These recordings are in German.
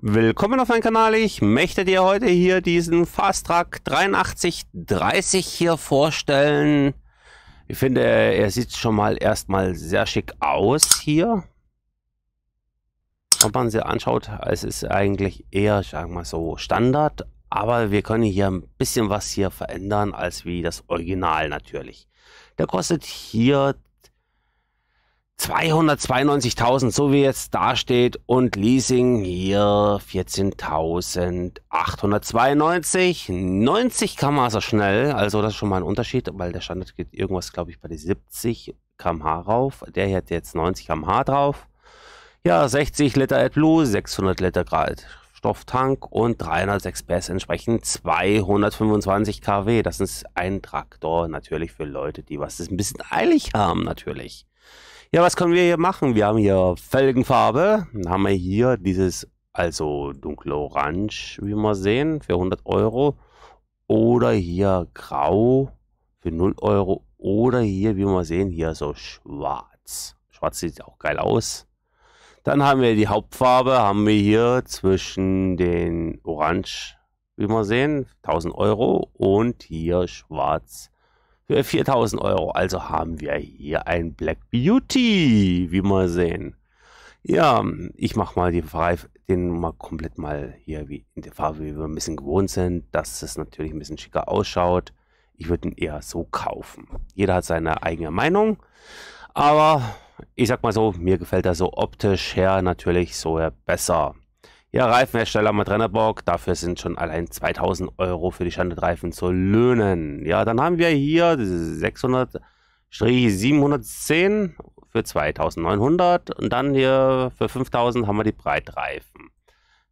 Willkommen auf meinem Kanal. Ich möchte dir heute hier diesen Fasttrack 8330 hier vorstellen. Ich finde, er sieht schon mal erstmal sehr schick aus hier. Wenn man sie anschaut, es ist eigentlich eher, wir mal so, Standard. Aber wir können hier ein bisschen was hier verändern, als wie das Original natürlich. Der kostet hier 292.000, so wie jetzt dasteht, und Leasing hier 14.892. 90 km so schnell, also das ist schon mal ein Unterschied, weil der Standard geht irgendwas, glaube ich, bei die 70 km/h rauf. Der hier hat jetzt 90 km/h drauf. Ja, 60 Liter AdBlue, 600 Liter Grad Stofftank und 306 PS entsprechend 225 kW. Das ist ein Traktor natürlich für Leute, die was ein bisschen eilig haben natürlich. Ja, was können wir hier machen? Wir haben hier Felgenfarbe. Dann haben wir hier dieses, also dunkle Orange, wie wir sehen, für 100 Euro. Oder hier grau für 0 Euro. Oder hier, wie wir sehen, hier so schwarz. Schwarz sieht auch geil aus. Dann haben wir die Hauptfarbe, haben wir hier zwischen den Orange, wie wir sehen, 1000 Euro und hier schwarz für 4000 Euro. Also haben wir hier ein Black Beauty, wie wir sehen. Ja, ich mache mal die Farbe, den mal komplett mal hier wie in der Farbe, wie wir ein bisschen gewohnt sind, dass es natürlich ein bisschen schicker ausschaut. Ich würde ihn eher so kaufen. Jeder hat seine eigene Meinung, aber ich sag mal so, mir gefällt er so optisch her natürlich so besser. Ja, Reifenhersteller mit Rennerbock, dafür sind schon allein 2000 Euro für die Standardreifen zu löhnen. Ja, dann haben wir hier 600-710 für 2900 und dann hier für 5000 haben wir die Breitreifen.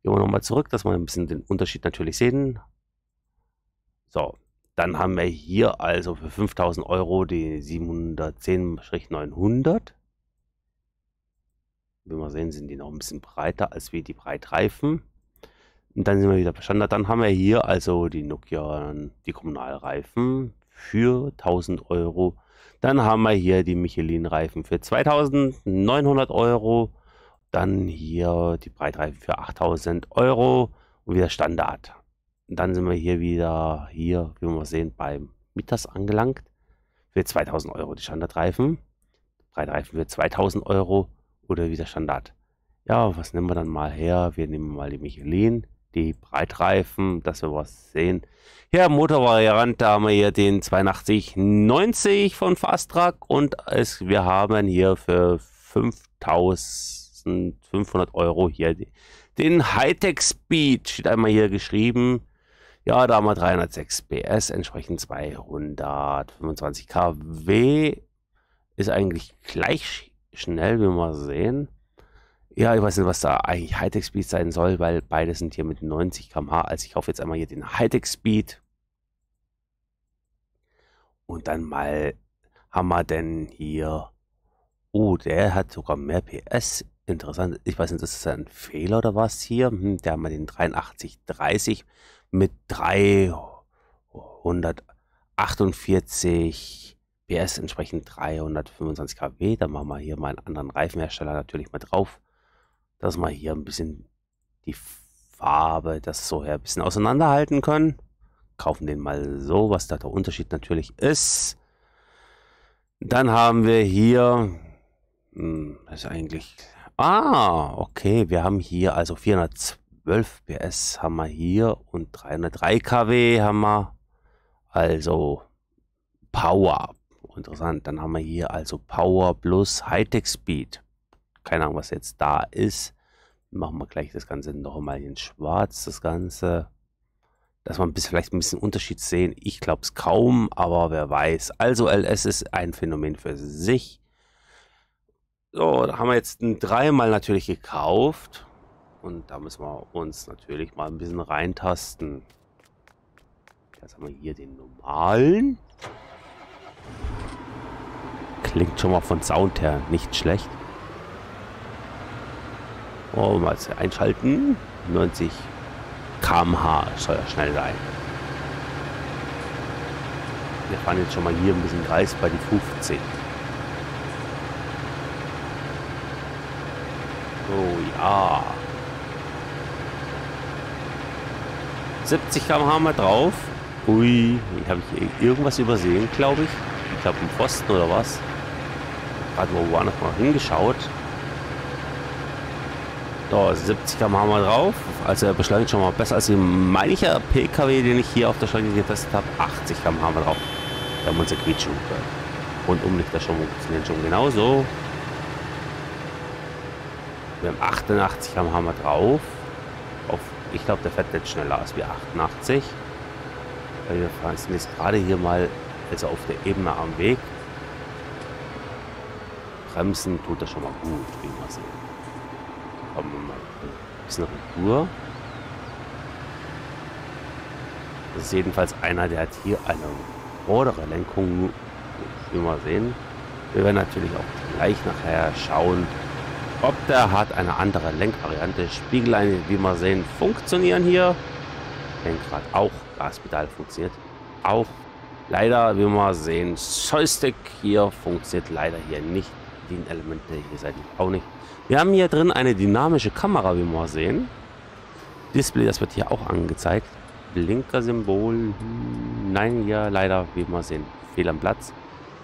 Gehen wir nochmal zurück, dass wir ein bisschen den Unterschied natürlich sehen. So, dann haben wir hier also für 5000 Euro die 710-900. Wie wir sehen, sind die noch ein bisschen breiter als wie die Breitreifen. Und dann sind wir wieder bei Standard. Dann haben wir hier also die Nokia, die Kommunalreifen für 1000 Euro. Dann haben wir hier die Michelin-Reifen für 2900 Euro. Dann hier die Breitreifen für 8000 Euro und wieder Standard. Und dann sind wir hier wieder, hier, wie wir sehen, beim Mitas angelangt. Für 2000 Euro die Standardreifen. Breitreifen für 2000 Euro oder wieder Standard. Ja, was nehmen wir dann mal her? Wir nehmen mal die Michelin, die Breitreifen, dass wir was sehen. Ja, Motorvariante haben wir hier den 8290 von Fastrack und es, wir haben hier für 5500 Euro hier den Hightech Speed, steht einmal hier geschrieben. Ja, da haben wir 306 PS, entsprechend 225 kW. Ist eigentlich gleich schnell, wir sehen. Ja, ich weiß nicht, was da eigentlich Hightech Speed sein soll, weil beide sind hier mit 90 km/h. Also ich kaufe jetzt einmal hier den Hightech Speed. Und dann mal haben wir denn hier. Oh, der hat sogar mehr PS. Interessant. Ich weiß nicht, ist das ein Fehler oder was hier? Hm, der haben wir den 8330 mit 348 PS entsprechend 325 kW. Dann machen wir hier mal einen anderen Reifenhersteller natürlich mal drauf, dass wir hier ein bisschen die Farbe, das so her ein bisschen auseinanderhalten können. Kaufen den mal so, was da der Unterschied natürlich ist. Dann haben wir hier, hm, das ist eigentlich, ah, okay, wir haben hier also 412 PS haben wir hier und 303 kW haben wir. Also Power, interessant. Dann haben wir hier also Power plus Hightech Speed. Keine Ahnung, was jetzt da ist. Machen wir gleich das Ganze noch mal in schwarz, das Ganze. Dass ein bisschen, vielleicht ein bisschen Unterschied sehen. Ich glaube es kaum, aber wer weiß. Also LS ist ein Phänomen für sich. So, da haben wir jetzt dreimal natürlich gekauft. Und da müssen wir uns natürlich mal ein bisschen reintasten. Jetzt haben wir hier den normalen. Klingt schon mal von Sound her nicht schlecht. Oh, mal einschalten. 90 km/h soll er schnell sein. Wir fahren jetzt schon mal hier ein bisschen Kreis bei die 15. Oh ja. 70 km/h mal drauf. Ui, habe ich irgendwas übersehen, glaube ich. Ich glaube, ein Pfosten oder was. Gerade wo woanders mal hingeschaut. So, 70 km/h mal drauf. Also er beschleunigt schon mal besser als mancher PKW, den ich hier auf der Strecke getestet habe. 80 km/h mal drauf. Wir haben unsere Quietschhupe. Und Umlichter schon funktionieren schon genauso. Wir haben 88 km/h mal drauf. Auf, ich glaube, der fährt jetzt schneller als wie 88. Weil wir fahren jetzt gerade hier mal also auf der Ebene am Weg. Bremsen tut er schon mal gut, wie man sieht. Kommen wir mal ein bisschen Retour. Das ist jedenfalls einer, der hat hier eine vordere Lenkung, wie wir sehen. Wir werden natürlich auch gleich nachher schauen, ob der hat eine andere Lenkvariante. Spiegeleine, wie wir sehen, funktionieren hier. Lenkrad auch, Gaspedal funktioniert auch. Leider, wie wir sehen, Joystick hier funktioniert leider hier nicht. Die Elemente hier seid auch nicht. Wir haben hier drin eine dynamische Kamera, wie wir sehen. Display, das wird hier auch angezeigt. Blinker-Symbol. Nein, ja, leider, wie wir sehen, fehl am Platz.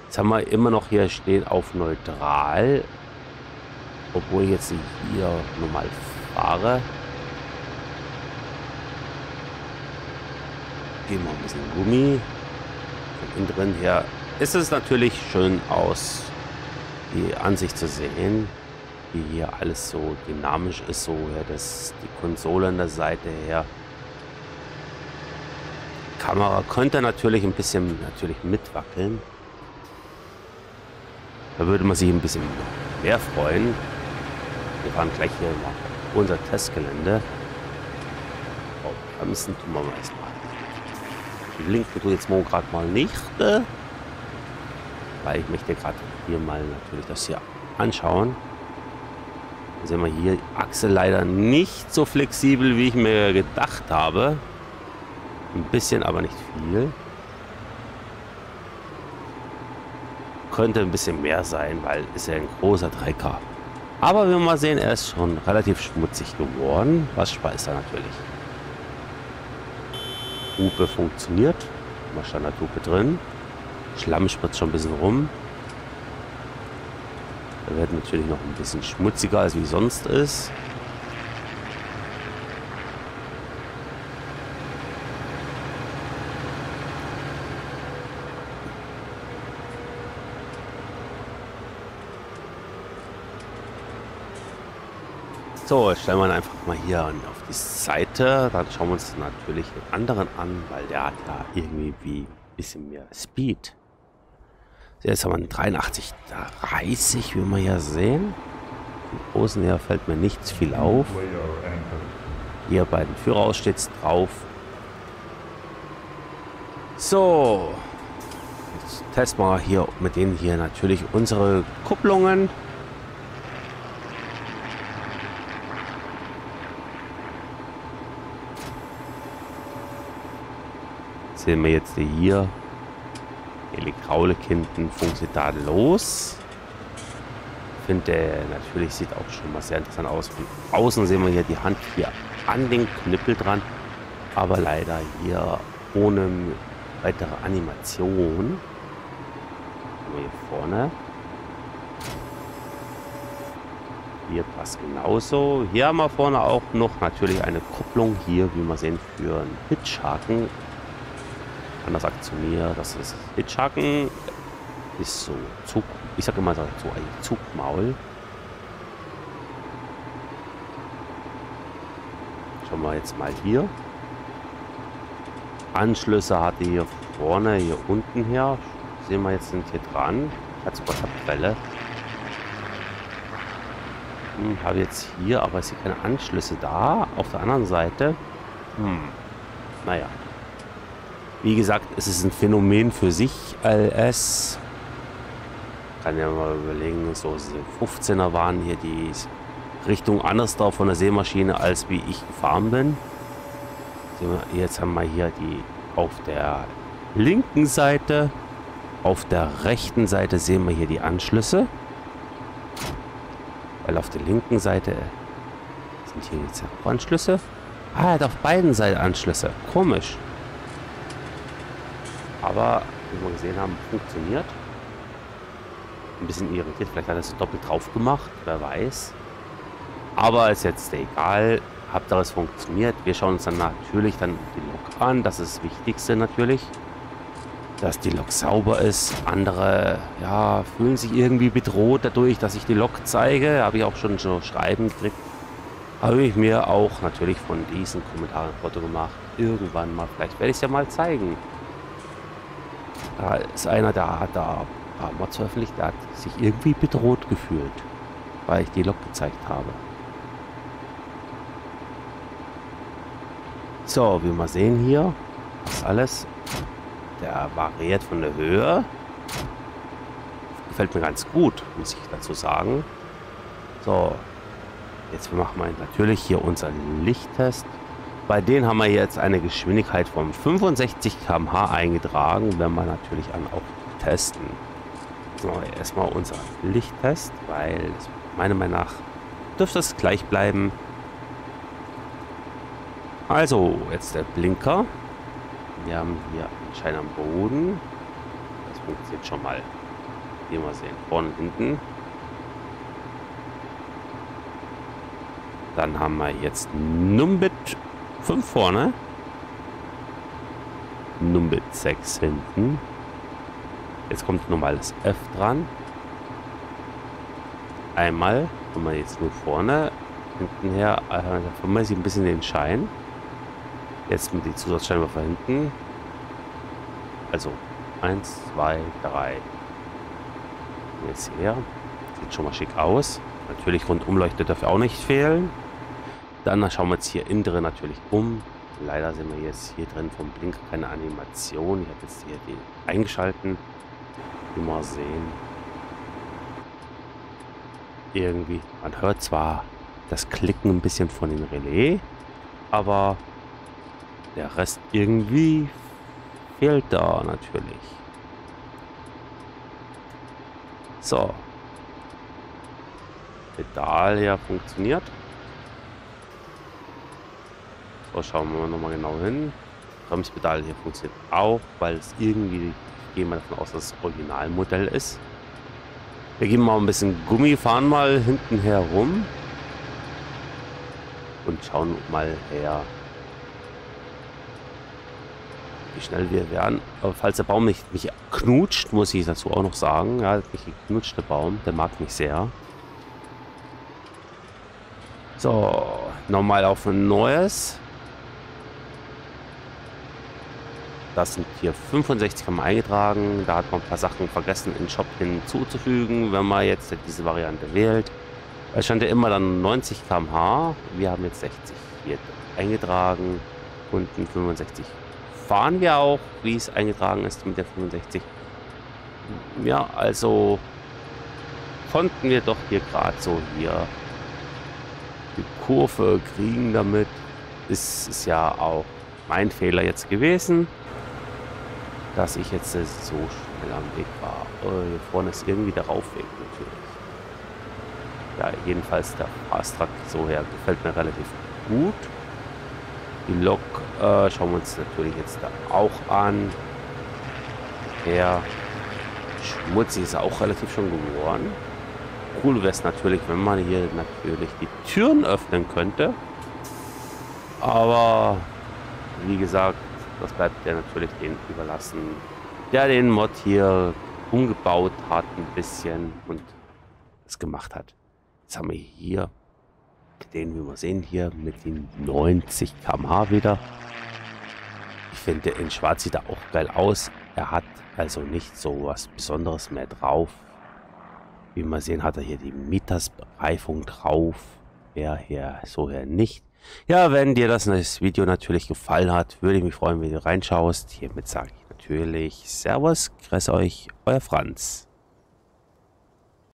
Jetzt haben wir immer noch hier stehen auf neutral. Obwohl ich jetzt hier normal fahre. Gehen wir ein bisschen Gummi. Von innen drin her ist es natürlich schön aus, die Ansicht zu sehen, wie hier alles so dynamisch ist, so ja, dass die Konsole an der Seite her. Kamera könnte natürlich ein bisschen natürlich mitwackeln. Da würde man sich ein bisschen mehr freuen. Wir fahren gleich hier mal unser Testgelände. Oh, bremsen tun wir mal erstmal. Die linken tue jetzt mal gerade mal nicht. Weil ich möchte gerade hier mal natürlich das hier anschauen. Dann sehen wir hier Achse leider nicht so flexibel, wie ich mir gedacht habe. Ein bisschen, aber nicht viel. Könnte ein bisschen mehr sein, weil ist ja ein großer 3K. Aber wir mal sehen, er ist schon relativ schmutzig geworden. Was speist er natürlich. Hupe funktioniert. Mal Standardhupe drin. Schlamm spritzt schon ein bisschen rum. Er wird natürlich noch ein bisschen schmutziger als wie sonst ist. So, stellen wir einfach mal hier auf die Seite. Dann schauen wir uns natürlich den anderen an, weil der hat ja irgendwie ein bisschen mehr Speed. Jetzt haben wir einen 83, 30, wie wir ja sehen. Von außen her fällt mir nichts viel auf. Hier bei den Führeraus steht es drauf. So. Jetzt testen wir hier mit denen hier natürlich unsere Kupplungen. sehen wir jetzt hier. Elektraulik hinten funktioniert da los. Finde, natürlich sieht auch schon mal sehr interessant aus. Von außen sehen wir hier die Hand hier an den Knüppel dran. Aber leider hier ohne weitere Animation. Hier vorne. Hier passt genauso. Hier haben wir vorne auch noch natürlich eine Kupplung hier, wie wir sehen, für einen Hitchhaken zu mir, dass das Hitchhaken ist so Zug, ich sage immer so ein Zugmaul. Schauen wir jetzt mal hier. Anschlüsse hatte hier vorne, hier unten her. Sehen wir jetzt sind hier dran. Hat sogar Tabelle. Hm, habe jetzt hier, aber es sind keine Anschlüsse da. Auf der anderen Seite. Hm. Naja. Wie gesagt, es ist ein Phänomen für sich, LS. Kann ja mal überlegen, so 15er waren hier die Richtung Andersdorf von der Seemaschine, als wie ich gefahren bin. Jetzt haben wir hier die auf der linken Seite. Auf der rechten Seite sehen wir hier die Anschlüsse. Weil auf der linken Seite sind hier jetzt auch Anschlüsse. Ah, er hat auf beiden Seiten Anschlüsse. Komisch. Aber, wie wir gesehen haben, funktioniert. Ein bisschen irritiert. Vielleicht hat er es doppelt drauf gemacht. Wer weiß. Aber ist jetzt egal. Hauptsache es funktioniert. Wir schauen uns dann natürlich dann die Lok an. Das ist das Wichtigste natürlich. Dass die Lok sauber ist. Andere, ja, fühlen sich irgendwie bedroht dadurch, dass ich die Lok zeige. Habe ich auch schon so Schreiben gekriegt. Habe ich mir auch natürlich von diesen Kommentaren ein Foto gemacht. Irgendwann mal. Vielleicht werde ich es ja mal zeigen. Da ist einer, der hat da ein paar Mods veröffentlicht. Der hat sich irgendwie bedroht gefühlt. Weil ich die Lok gezeigt habe. So, wie wir sehen hier, ist alles, der variiert von der Höhe. Gefällt mir ganz gut, muss ich dazu sagen. So, jetzt machen wir natürlich hier unseren Lichttest. Bei denen haben wir jetzt eine Geschwindigkeit von 65 km/h eingetragen, wenn wir natürlich dann auch testen. So, erstmal unser Lichttest, weil meiner Meinung nach dürfte es gleich bleiben. Also, jetzt der Blinker. Wir haben hier einen Schein am Boden. Das funktioniert schon mal. Hier mal sehen. Vorne und hinten. Dann haben wir jetzt Numbit 5 vorne. Numbit 6 hinten. Jetzt kommt nochmal das F dran. Einmal, wenn man jetzt nur vorne, hinten her, äh, vermisse ich ein bisschen den Schein. Jetzt mit die Zusatzscheinwerfer hinten. Also 1, 2, 3. Jetzt her. Sieht schon mal schick aus. Natürlich Rundumleuchte dafür auch nicht fehlen. Dann schauen wir jetzt hier innen drin natürlich um. Leider sind wir jetzt hier drin vom Blinker keine Animation. Ich habe jetzt hier die eingeschalten. Wie mal sehen. Irgendwie. Man hört zwar das Klicken ein bisschen von dem Relais, aber der Rest irgendwie fehlt da natürlich. So. Pedal hier funktioniert. So, schauen wir nochmal genau hin. Bremspedal hier funktioniert auch, weil es irgendwie, gehen wir davon aus, dass es Originalmodell ist. Wir geben mal ein bisschen Gummi, fahren mal hinten herum und schauen mal her, wie schnell wir werden. Aber falls der Baum nicht mich knutscht, muss ich dazu auch noch sagen. Ja, mich geknutscht der Baum, der mag mich sehr. So, nochmal auf ein neues. Das sind hier 65 haben eingetragen. Da hat man ein paar Sachen vergessen in den Shop hinzuzufügen, wenn man jetzt diese Variante wählt. Es stand ja immer dann 90 km/h. Wir haben jetzt 60 hier eingetragen. Unten 65 fahren wir auch, wie es eingetragen ist mit der 65. Ja, also konnten wir doch hier gerade so hier die Kurve kriegen damit. Ist, ist ja auch mein Fehler jetzt gewesen, dass ich jetzt so schnell am Weg war. Oh, hier vorne ist irgendwie der Raufweg natürlich. Ja, jedenfalls der Fast so her gefällt mir relativ gut. Die Lok äh, schauen wir uns natürlich jetzt da auch an. Der schmutzig ist auch relativ schon geworden. Cool wäre es natürlich, wenn man hier natürlich die Türen öffnen könnte. Aber wie gesagt, das bleibt ja natürlich den überlassen, der den Mod hier umgebaut hat ein bisschen und es gemacht hat. Jetzt haben wir hier den, wie wir sehen, hier mit den 90 km/h wieder. Ich finde, in Schwarz sieht er auch geil aus. Er hat also nicht so was Besonderes mehr drauf. Wie wir sehen, hat er hier die Mieters-Reifung drauf. Ja, hier so hier nicht. Ja, wenn dir das, das Video natürlich gefallen hat, würde ich mich freuen, wenn du reinschaust. Hiermit sage ich natürlich Servus, grüß euch, euer Franz.